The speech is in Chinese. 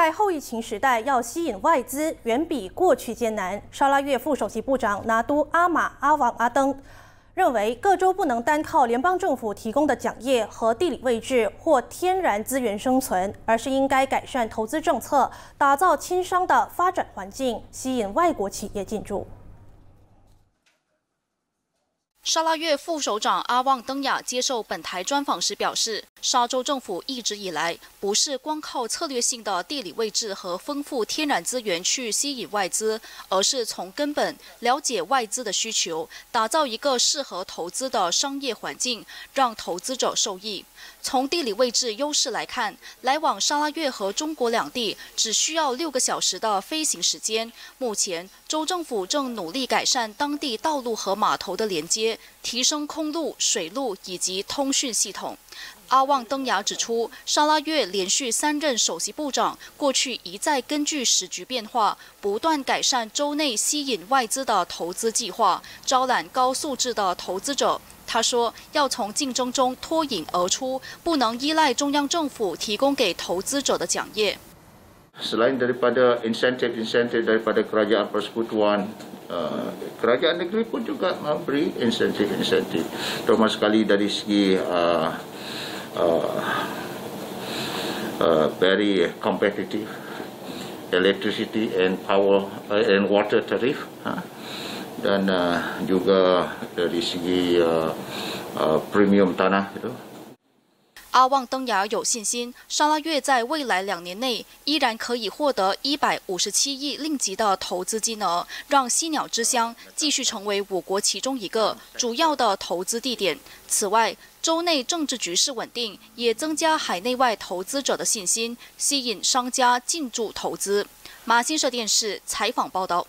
在后疫情时代，要吸引外资远比过去艰难。沙拉越副首席部长拿督阿马阿旺阿登认为，各州不能单靠联邦政府提供的奖业和地理位置或天然资源生存，而是应该改善投资政策，打造轻商的发展环境，吸引外国企业进驻。沙拉越副首长阿旺登雅接受本台专访时表示，沙州政府一直以来不是光靠策略性的地理位置和丰富天然资源去吸引外资，而是从根本了解外资的需求，打造一个适合投资的商业环境，让投资者受益。从地理位置优势来看，来往沙拉越和中国两地只需要六个小时的飞行时间。目前，州政府正努力改善当地道路和码头的连接，提升空路、水路以及通讯系统。阿旺登雅指出，沙拉越连续三任首席部长，过去一再根据时局变化，不断改善州内吸引外资的投资计划，招揽高素质的投资者。他说，要从竞争中脱颖而出，不能依赖中央政府提供给投资者的奖业。Selain daripada insentif-insentif daripada kerajaan persekutuan, kerajaan negeri pun juga memberi insentif-insentif, terutama sekali dari segi uh, uh, very competitive. Electricity and power uh, and water tariff uh, dan uh, juga dari segi uh, uh, premium tanah itu. 阿旺登雅有信心，沙拉越在未来两年内依然可以获得一百五十七亿令吉的投资金额，让犀鸟之乡继续成为我国其中一个主要的投资地点。此外，州内政治局势稳定，也增加海内外投资者的信心，吸引商家进驻投资。马新社电视采访报道。